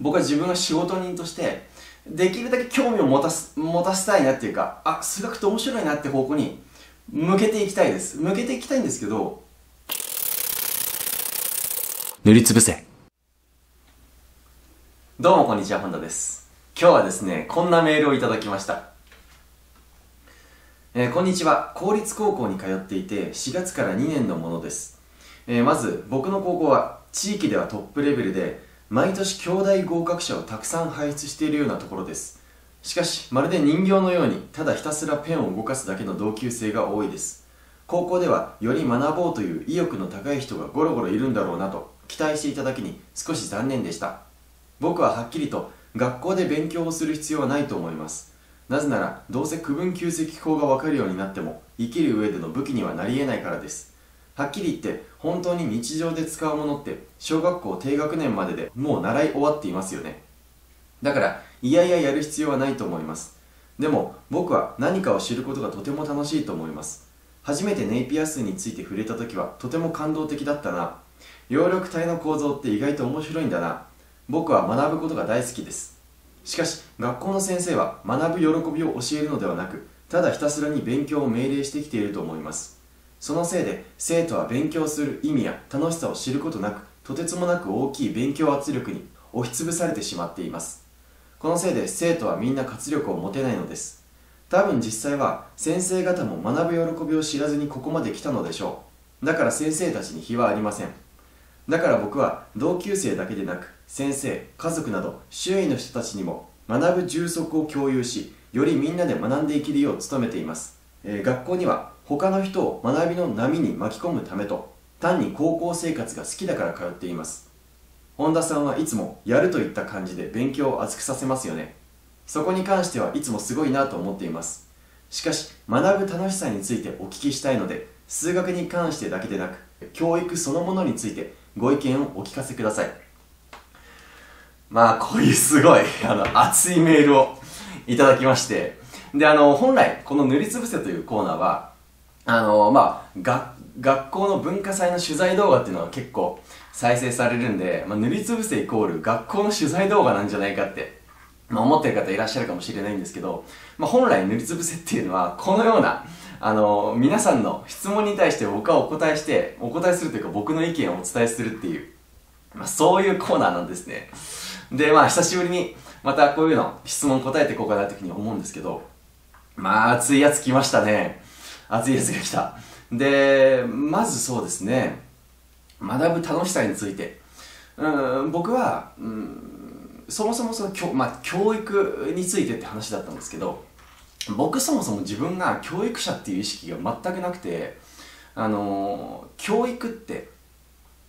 僕は自分が仕事人としてできるだけ興味を持たす持たせたいなっていうかあ数学って面白いなって方向に向けていきたいです。向けていきたいんですけど塗りつぶせ。どうもこんにちは本田です。今日はですねこんなメールをいただきました。えー、こんにちは。公立高校に通っていて4月から2年のものです、えー、まず僕の高校は地域ではトップレベルで毎年兄弟合格者をたくさん輩出しているようなところです。しかしまるで人形のようにただひたすらペンを動かすだけの同級生が多いです。高校ではより学ぼうという意欲の高い人がゴロゴロいるんだろうなと期待していただけに少し残念でした。僕ははっきりと学校で勉強をする必要はないと思います。なぜならどうせ区分給積法が分かるようになっても生きる上での武器にはなり得ないからです。はっきり言って本当に日常で使うものって小学校低学年まででもう習い終わっていますよね。だからいやいややる必要はないと思います。でも僕は何かを知ることがとても楽しいと思います。初めてネイピア数について触れた時はとても感動的だったな。葉緑体の構造って意外と面白いんだな。僕は学ぶことが大好きです。しかし学校の先生は学ぶ喜びを教えるのではなくただひたすらに勉強を命令してきていると思います。そのせいで生徒は勉強する意味や楽しさを知ることなくとてつもなく大きい勉強圧力に押しつぶされてしまっています。このせいで生徒はみんな活力を持てないのです。多分実際は先生方も学ぶ喜びを知らずにここまで来たのでしょう。だから先生たちに非はありません。だから僕は同級生だけでなく先生家族など周囲の人たちにも学ぶ充足を共有しよりみんなで学んでいけるよう努めています、えー、学校には他の人を学びの波に巻き込むためと単に高校生活が好きだから通っています。本田さんはいつもやるといった感じで勉強を熱くさせますよね。そこに関してはいつもすごいなと思っています。しかし学ぶ楽しさについてお聞きしたいので数学に関してだけでなく教育そのものについてご意見をお聞かせください。まあこういうすごいあの熱いメールをいただきまして。であの本来この塗りつぶせというコーナーはあのまあが学校の文化祭の取材動画っていうのは結構再生されるんで、まあ、塗りつぶせイコール学校の取材動画なんじゃないかって、まあ、思ってる方いらっしゃるかもしれないんですけど、まあ、本来塗りつぶせっていうのはこのようなあの皆さんの質問に対して僕はお答えしてお答えするというか僕の意見をお伝えするっていう、まあ、そういうコーナーなんですね。でまあ久しぶりにまたこういうの質問答えていこうかなというふうに思うんですけどまあ熱いやつ来ましたね。熱いやつが来た。で、まずそうですね、学ぶ楽しさについて。うん、僕は、うん、そもそもその教,、まあ、教育についてって話だったんですけど、僕そもそも自分が教育者っていう意識が全くなくて、あの、教育って、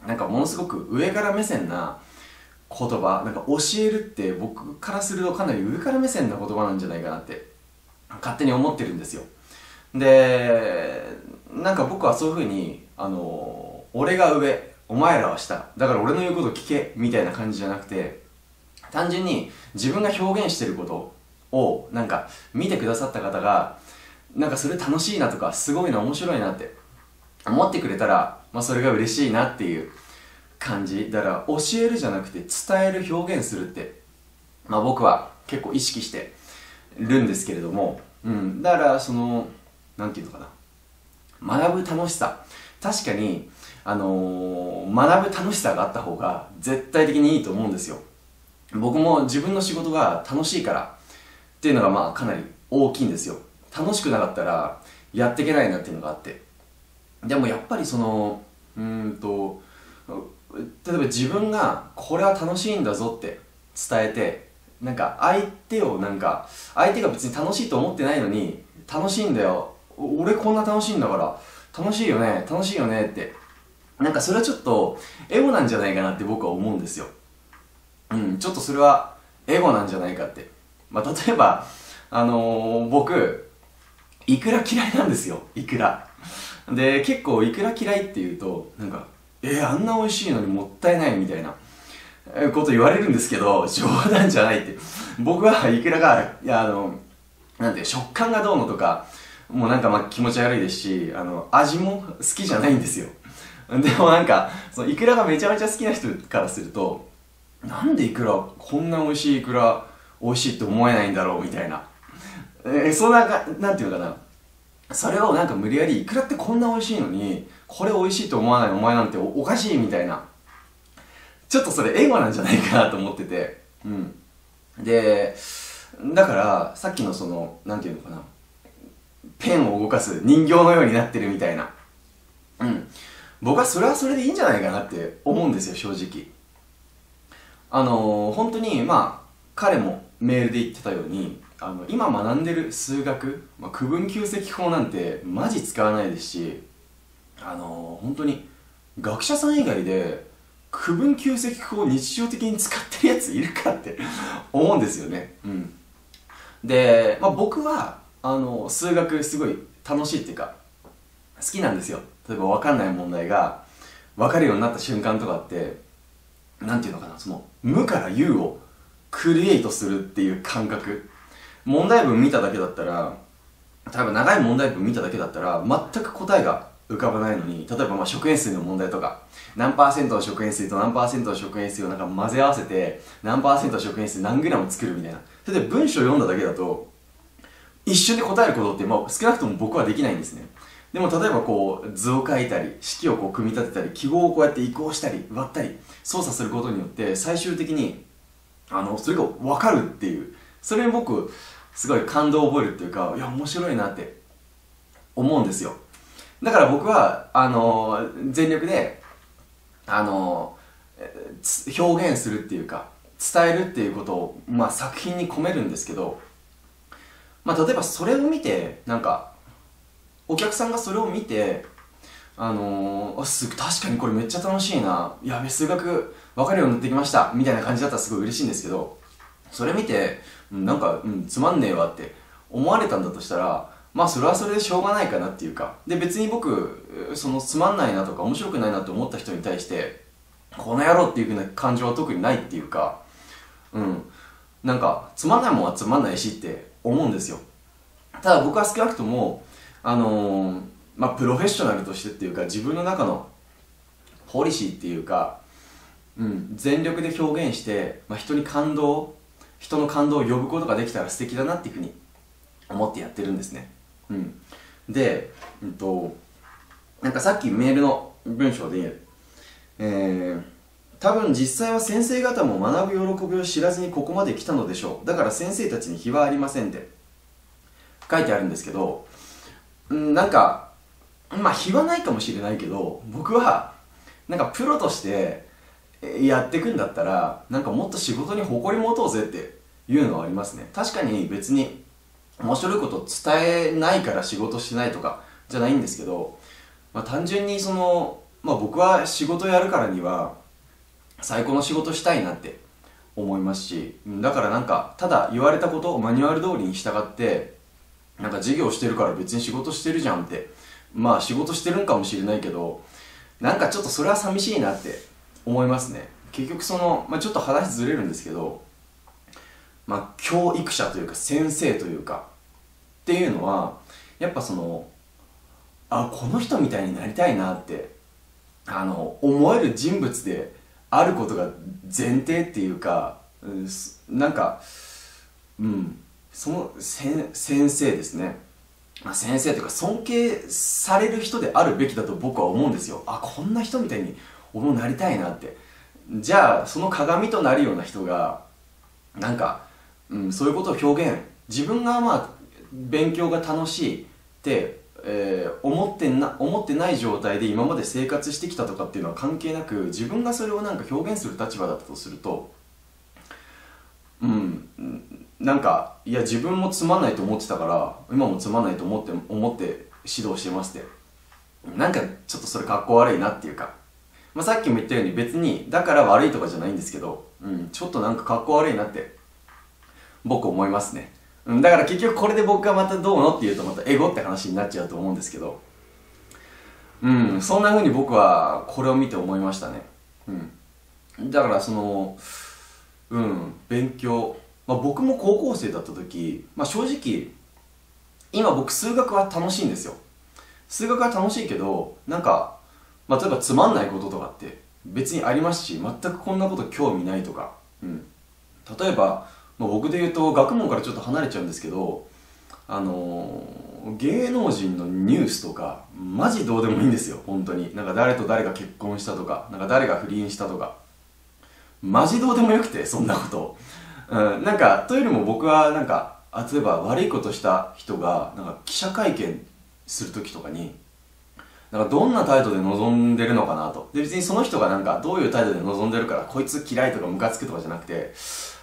なんかものすごく上から目線な言葉、なんか教えるって僕からするとかなり上から目線な言葉なんじゃないかなって勝手に思ってるんですよ。でなんか僕はそういうふうにあの俺が上お前らは下だから俺の言うこと聞けみたいな感じじゃなくて単純に自分が表現してることをなんか見てくださった方がなんかそれ楽しいなとかすごいな面白いなって思ってくれたら、まあ、それが嬉しいなっていう感じだから教えるじゃなくて伝える表現するって、まあ、僕は結構意識してるんですけれども、うん、だからそのなんていうのかな。学ぶ楽しさ。確かにあのー、学ぶ楽しさがあった方が絶対的にいいと思うんですよ。僕も自分の仕事が楽しいからっていうのがまあかなり大きいんですよ。楽しくなかったらやっていけないなっていうのがあって。でもやっぱりそのうんと例えば自分がこれは楽しいんだぞって伝えてなんか相手をなんか相手が別に楽しいと思ってないのに楽しいんだよ俺こんな楽しいんだから楽しいよね楽しいよねって。なんかそれはちょっとエゴなんじゃないかなって僕は思うんですよ。うんちょっとそれはエゴなんじゃないかって。まあ例えばあのー、僕いくら嫌いなんですよいくら。で結構いくら嫌いって言うとなんかえー、あんな美味しいのにもったいないみたいなこと言われるんですけど冗談じゃないって。僕はいくらがいやあのなんて食感がどうのとかもうなんかまあ気持ち悪いですしあの味も好きじゃないんですよ。でもなんかそのイクラがめちゃめちゃ好きな人からするとなんでいくらこんな美味しいいくら美味しいって思えないんだろうみたいな、えー、そんなかなんていうのかな。それをなんか無理やりいくらってこんな美味しいのにこれ美味しいと思わないお前なんておかしいみたいな。ちょっとそれエゴなんじゃないかなと思ってて。うん。でだからさっきのそのなんていうのかな。ペンを動かす人形のようになってるみたいな。うん。僕はそれはそれでいいんじゃないかなって思うんですよ正直。あのー、本当にまあ彼もメールで言ってたようにあの今学んでる数学、まあ、区分級積法なんてマジ使わないですしあのー、本当に学者さん以外で区分級積法を日常的に使ってるやついるかって思うんですよね。うん。で、まあ、僕はあの数学すごい楽しいっていうか好きなんですよ。例えば分かんない問題が分かるようになった瞬間とかってなんていうのかなその無から有をクリエイトするっていう感覚。問題文見ただけだったら多分長い問題文見ただけだったら全く答えが浮かばないのに例えばまあ食塩水の問題とか何パーセントの食塩水と何パーセントの食塩水をなんか混ぜ合わせて何パーセントの食塩水何グラム作るみたいな。例えば文章読んだだけだと一瞬で答えることって、まあ、少なくとも僕はできないんですね。でも例えばこう図を書いたり式をこう組み立てたり記号をこうやって移行したり割ったり操作することによって最終的にあのそれが分かるっていう。それに僕すごい感動を覚えるっていうかいや面白いなって思うんですよ。だから僕はあの全力であの表現するっていうか伝えるっていうことを、まあ、作品に込めるんですけど、まあ、例えばそれを見てなんかお客さんがそれを見てあのー、す確かにこれめっちゃ楽しいな。やべ数学分かるようになってきました。みたいな感じだったらすごい嬉しいんですけどそれ見てなんか、うん、つまんねえわって思われたんだとしたらまあそれはそれでしょうがないかなっていうか。で別に僕そのつまんないなとか面白くないなって思った人に対してこの野郎っていうふうな感情は特にないっていうかうん。なんかつまんないもんはつまんないしって思うんですよ。ただ僕は少なくともあのー、まあプロフェッショナルとしてっていうか自分の中のポリシーっていうか、うん、全力で表現して、まあ、人に感動人の感動を呼ぶことができたら素敵だなっていうふうに思ってやってるんですね。うん、で、うんと、なんかさっきメールの文章で、えー、多分実際は先生方も学ぶ喜びを知らずにここまで来たのでしょう。だから先生たちに非はありませんって。書いてあるんですけど、うん、なんかまあ非はないかもしれないけど僕はなんかプロとしてやっていくんだったらなんかもっと仕事に誇り持とうぜっていうのはありますね。確かに別に面白いこと伝えないから仕事してないとかじゃないんですけど、まあ、単純にその、まあ、僕は仕事やるからには最高の仕事したいなって思いますしだからなんかただ言われたことをマニュアル通りに従ってなんか授業してるから別に仕事してるじゃんってまあ仕事してるんかもしれないけどなんかちょっとそれは寂しいなって思いますね。結局その、まあ、ちょっと話ずれるんですけどまあ教育者というか先生というかっていうのはやっぱそのあこの人みたいになりたいなってあの思える人物であることが前提っていうか、うん、なんかうんその先生ですね、まあ、先生というか尊敬される人であるべきだと僕は思うんですよ。あこんな人みたいに俺もなりたいなって。じゃあその鏡となるような人がなんか、うん、そういうことを表現。自分がまあ勉強が楽しいって、えー、思ってな思ってない状態で今まで生活してきたとかっていうのは関係なく自分がそれをなんか表現する立場だったとするとうんなんかいや自分もつまんないと思ってたから今もつまんないと思って思って指導してますってなんかちょっとそれかっこ悪いなっていうか、まあ、さっきも言ったように別にだから悪いとかじゃないんですけど、うん、ちょっとなんかかっこ悪いなって僕思いますね。うん、だから結局これで僕がまたどうのって言うとまたエゴって話になっちゃうと思うんですけど。うんそんな風に僕はこれを見て思いましたね。うん。だからそのうん勉強、まあ、僕も高校生だった時、まあ、正直今僕数学は楽しいんですよ。数学は楽しいけどなんか、まあ、例えばつまんないこととかって別にありますし全くこんなこと興味ないとか、うん、例えば、まあ、僕で言うと学問からちょっと離れちゃうんですけどあのー、芸能人のニュースとかマジどうでもいいんですよ本当に。なんか誰と誰が結婚したとかなんか誰が不倫したとか。マジどうでもよくてそんなこと、うん、なんかというよりも僕はなんか例えば悪いことした人がなんか記者会見する時とかになんかどんな態度で臨んでるのかなと。で別にその人がなんかどういう態度で臨んでるからこいつ嫌いとかムカつくとかじゃなくて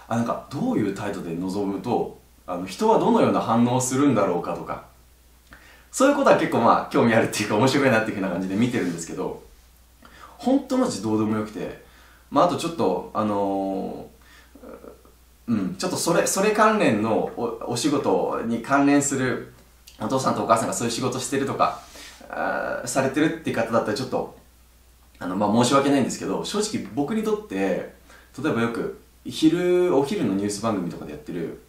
あなんかどういう態度で臨むとあの人はどのような反応をするんだろうかとか。そういうことは結構まあ興味あるっていうか面白いなっていうふうな感じで見てるんですけど本当マジどうでもよくてまああとちょっとあのー、うんちょっとそれそれ関連のおお仕事に関連するお父さんとお母さんがそういう仕事してるとかあされてるって方だったらちょっとあのまあ申し訳ないんですけど正直僕にとって例えばよく昼お昼のニュース番組とかでやってる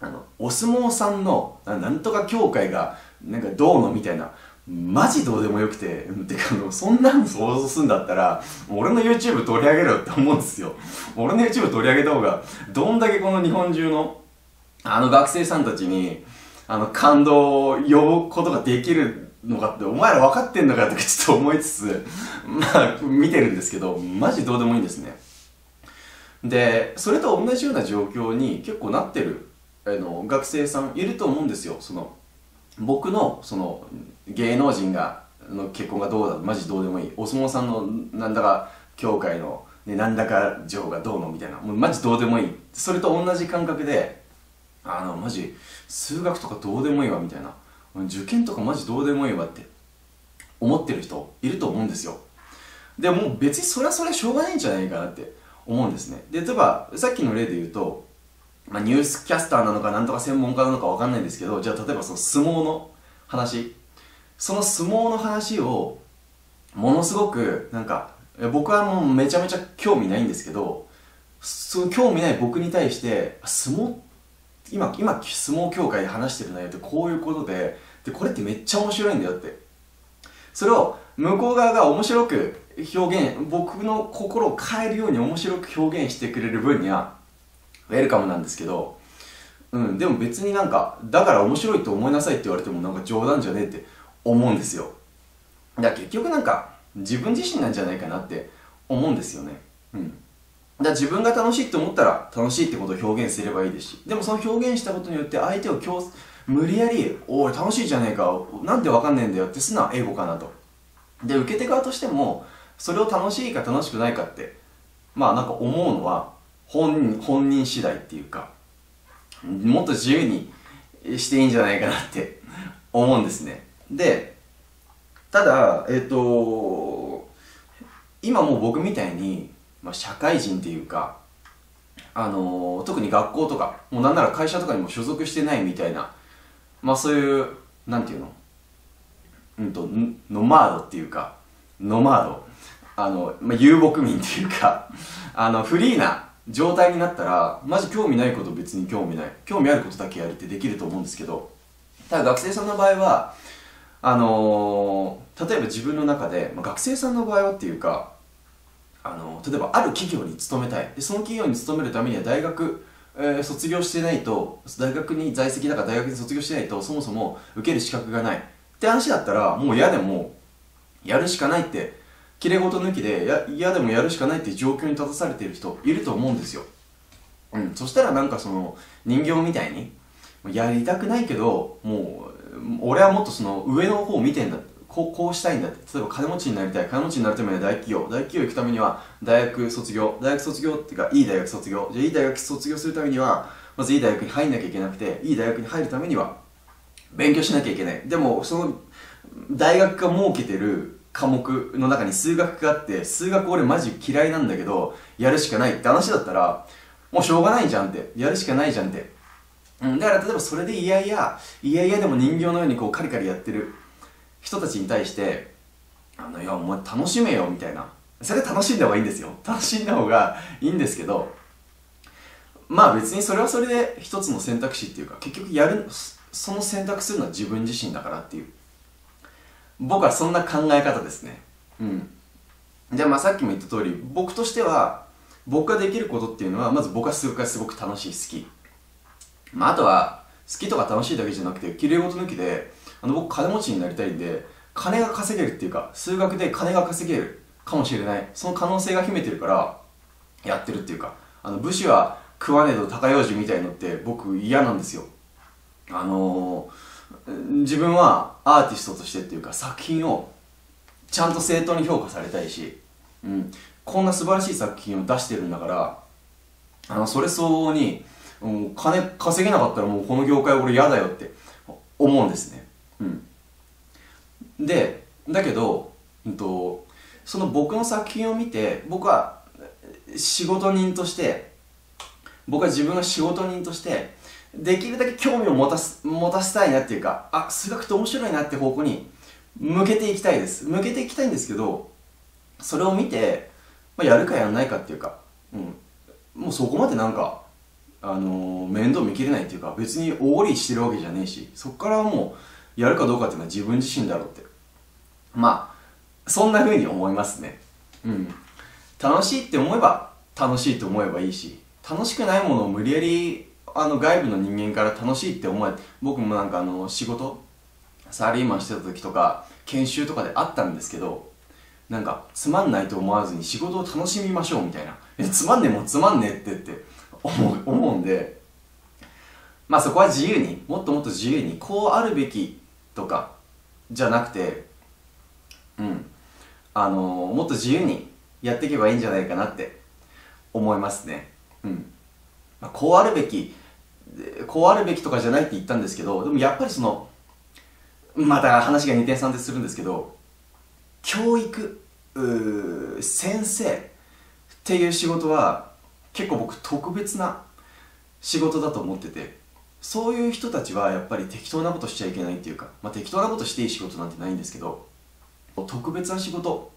あのお相撲さんのなんとか協会がなんかどうのみたいなマジどうでもよくててかそんなの想像すんだったら俺の YouTube 取り上げろって思うんですよ。俺の YouTube 取り上げた方がどんだけこの日本中のあの学生さんたちにあの感動を呼ぶことができるのかってお前ら分かってんのかってちょっと思いつつまあ見てるんですけどマジどうでもいいんですね。でそれと同じような状況に結構なってるあの学生さんいると思うんですよ。その僕のその芸能人がの結婚がどうだマジどうでもいい。お相撲さんのなんだか協会の、ね、なんだか情がどうのみたいな。もうマジどうでもいい。それと同じ感覚であのマジ数学とかどうでもいいわみたいな。受験とかマジどうでもいいわって思ってる人いると思うんですよ。でも別にそれはそれはしょうがないんじゃないかなって。思うんですね。で例えばさっきの例で言うとまあ、ニュースキャスターなのかなんとか専門家なのか分かんないんですけどじゃあ例えばその相撲の話。その相撲の話をものすごくなんか僕はもうめちゃめちゃ興味ないんですけどその興味ない僕に対して相撲今今相撲協会で話してる内容ってこういうことででこれってめっちゃ面白いんだよってそれを向こう側が面白く表現僕の心を変えるように面白く表現してくれる分にはウェルカムなんですけど、うん、でも別になんか、だから面白いと思いなさいって言われてもなんか冗談じゃねえって思うんですよ。だから結局なんか、自分自身なんじゃないかなって思うんですよね。うん。だから自分が楽しいって思ったら楽しいってことを表現すればいいですし、でもその表現したことによって相手を強無理やり、おい楽しいじゃねえか、なんでわかんねえんだよってすな英語かなと。で、受け手側としても、それを楽しいか楽しくないかって、まあなんか思うのは、本本人次第っていうかもっと自由にしていいんじゃないかなって思うんですねでただえっ、ー、と今もう僕みたいに、まあ、社会人っていうかあの特に学校とかもうなんなら会社とかにも所属してないみたいなまあそういうなんていうの？うんとノマードっていうかノマードあの、まあ、遊牧民っていうか あのフリーな状態になったらマジ興味ないこと別に興味ない。興味あることだけやるってできると思うんですけどただ学生さんの場合はあのー、例えば自分の中で、まあ、学生さんの場合はっていうかあのー、例えばある企業に勤めたい。でその企業に勤めるためには大学、えー、卒業してないと大学に在籍だから大学に卒業してないとそもそも受ける資格がない。って話だったらもう嫌でもやるしかないってきれ事抜きで嫌でもやるしかないっていう状況に立たされてる人いると思うんですよ、うん、そしたらなんかその人形みたいにやりたくないけどもう俺はもっとその上の方を見てんだ。こうこうしたいんだって。例えば金持ちになりたい。金持ちになるためには大企業。大企業行くためには大学卒業。大学卒業っていうかいい大学卒業。じゃあいい大学卒業するためにはまずいい大学に入んなきゃいけなくていい大学に入るためには勉強しなきゃいけない。でもその大学が設けてる科目の中に数学があって数学俺マジ嫌いなんだけどやるしかない。って話だったらもうしょうがないじゃんって。やるしかないじゃんって、うん、だから例えばそれでいやいやいやいやでも人形のようにこうカリカリやってる。人たちに対してあのいやお前楽しめよみたいな。それ楽しんだ方がいいんですよ。楽しんだ方がいいんですけどまあ別にそれはそれで一つの選択肢っていうか結局やるその選択するのは自分自身だからっていう。僕はそんな考え方ですね。うん。でまあさっきも言った通り僕としては僕ができることっていうのはまず僕は数学がすごく楽しい好き。まああとは好きとか楽しいだけじゃなくて綺麗事抜きであの僕金持ちになりたいんで金が稼げるっていうか数学で金が稼げるかもしれない。その可能性が秘めてるからやってるっていうか。あの武士は食わねえと高用事みたいのって僕嫌なんですよ。あのー、自分はアーティストとしてっていうか作品をちゃんと正当に評価されたいし、うん、こんな素晴らしい作品を出してるんだからあのそれ相応に、う、金稼げなかったらもうこの業界俺嫌だよって思うんですね。うん。でだけど、うんと、その僕の作品を見て僕は仕事人として僕は自分が仕事人としてできるだけ興味を持たす持たせたいなっていうかあ数学って面白いなって方向に向けていきたいです。向けていきたいんですけどそれを見て、まあ、やるかやらないかっていうか、うん、もうそこまでなんか、あのー、面倒見きれないっていうか別に大ごりしてるわけじゃねえしそこからもうやるかどうかっていうのは自分自身だろうって。まあそんな風に思いますね。うん。楽しいって思えば楽しいと思えばいいし楽しくないものを無理やりあの外部の人間から楽しいって思え僕もなんかあの仕事サラリーマンしてた時とか研修とかであったんですけどなんかつまんないと思わずに仕事を楽しみましょうみたいな。えつまんねえもんつまんねえってって思う思うんでまあそこは自由にもっともっと自由にこうあるべきとかじゃなくてうん。あのー、もっと自由にやっていけばいいんじゃないかなって思いますね。うん、まあ、こうあるべきこうあるべきとかじゃないって言ったんですけどでもやっぱりそのまた話が二点三点するんですけど教育先生っていう仕事は結構僕特別な仕事だと思っててそういう人たちはやっぱり適当なことしちゃいけないっていうか、まあ、適当なことしていい仕事なんてないんですけど特別な仕事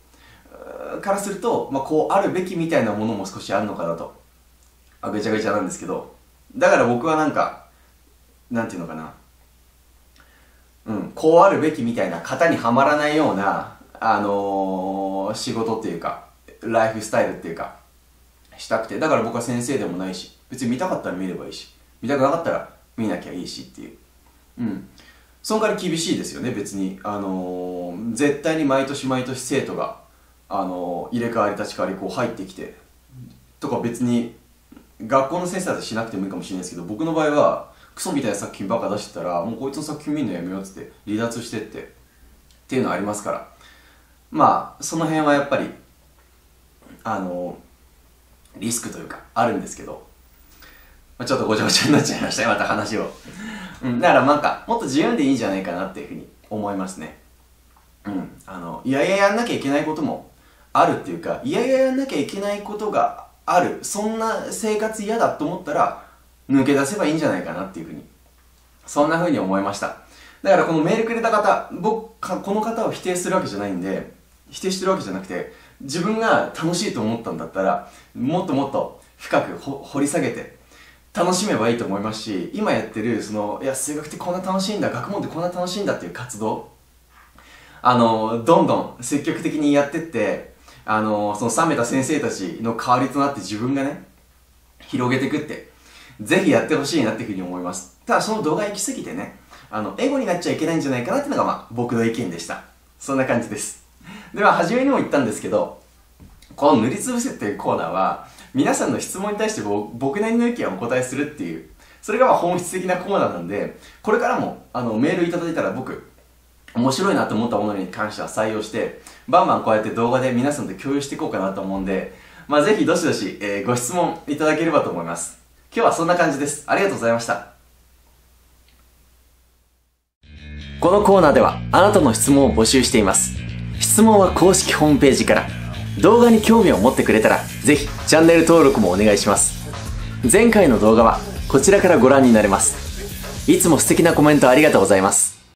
からすると、まあ、こうあるべきみたいなものも少しあるのかなと。あぐちゃぐちゃなんですけど。だから僕はなんかなんていうのかな。うん、こうあるべきみたいな型にはまらないような、あのー、仕事っていうか、ライフスタイルっていうか、したくて。だから僕は先生でもないし、別に見たかったら見ればいいし、見たくなかったら見なきゃいいしっていう。うん。その代わり厳しいですよね、別に。あのー、絶対に毎年毎年生徒が、あのー、入れ替わり立ち替わりこう入ってきて、とか別に、学校の先生だとしなくてもいいかもしれないですけど、僕の場合は、クソみたいな作品ばっか出してたらもうこいつの作品見るのやめようっつって離脱してってっていうのはありますからまあその辺はやっぱりあのリスクというかあるんですけど、ちょっとごちゃごちゃになっちゃいましたね また話を、うん、だからなんかもっと自由でいいんじゃないかなっていうふうに思いますね。うんあのいやいややんなきゃいけないこともあるっていうかいやいややんなきゃいけないことがあるそんな生活嫌だと思ったら抜け出せばいいんじゃないかなっていうふうにそんなふうに思いました。だからこのメールくれた方僕この方を否定するわけじゃないんで否定してるわけじゃなくて自分が楽しいと思ったんだったらもっともっと深く掘り下げて楽しめばいいと思いますし今やってるそのいや数学ってこんな楽しいんだ学問ってこんな楽しいんだっていう活動あのどんどん積極的にやってってあのその冷めた先生たちの代わりとなって自分がね広げていくってぜひやってほしいなっていうふうに思います。ただその動画行き過ぎてね、あの、エゴになっちゃいけないんじゃないかなっていうのがまあ僕の意見でした。そんな感じです。では、初めにも言ったんですけど、この塗りつぶせっていうコーナーは、皆さんの質問に対して僕なりの意見をお答えするっていう、それがまあ本質的なコーナーなんで、これからもあのメールいただいたら僕、面白いなと思ったものに関しては採用して、バンバンこうやって動画で皆さんと共有していこうかなと思うんで、まあぜひどしどし、えー、ご質問いただければと思います。今日はそんな感じです。ありがとうございました。このコーナーではあなたの質問を募集しています。質問は公式ホームページから。動画に興味を持ってくれたら、ぜひチャンネル登録もお願いします。前回の動画はこちらからご覧になれます。いつも素敵なコメントありがとうございます。